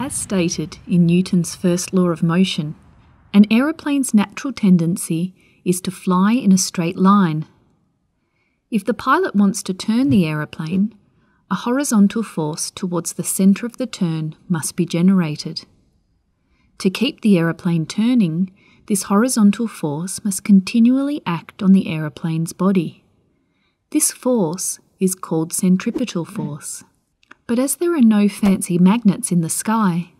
As stated in Newton's first law of motion, an aeroplane's natural tendency is to fly in a straight line. If the pilot wants to turn the aeroplane, a horizontal force towards the centre of the turn must be generated. To keep the aeroplane turning, this horizontal force must continually act on the aeroplane's body. This force is called centripetal force. But as there are no fancy magnets in the sky,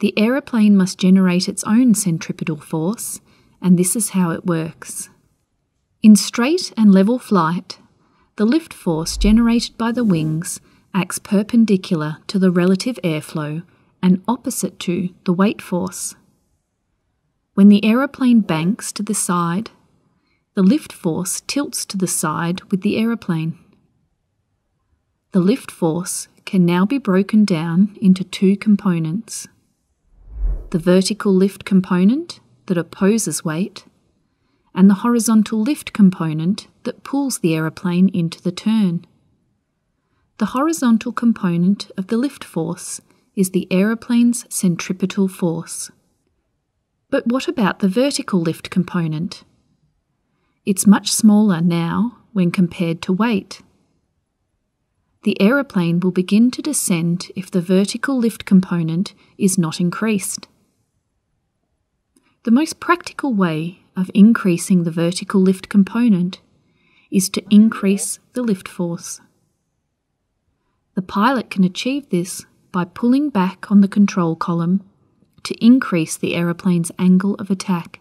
the aeroplane must generate its own centripetal force, and this is how it works. In straight and level flight, the lift force generated by the wings acts perpendicular to the relative airflow and opposite to the weight force. When the aeroplane banks to the side, the lift force tilts to the side with the aeroplane. The lift force can now be broken down into two components the vertical lift component that opposes weight, and the horizontal lift component that pulls the aeroplane into the turn. The horizontal component of the lift force is the aeroplane's centripetal force. But what about the vertical lift component? It's much smaller now when compared to weight the aeroplane will begin to descend if the vertical lift component is not increased. The most practical way of increasing the vertical lift component is to increase the lift force. The pilot can achieve this by pulling back on the control column to increase the aeroplane's angle of attack.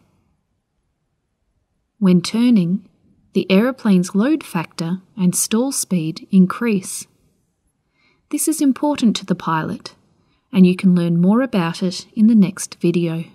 When turning, the aeroplane's load factor and stall speed increase. This is important to the pilot, and you can learn more about it in the next video.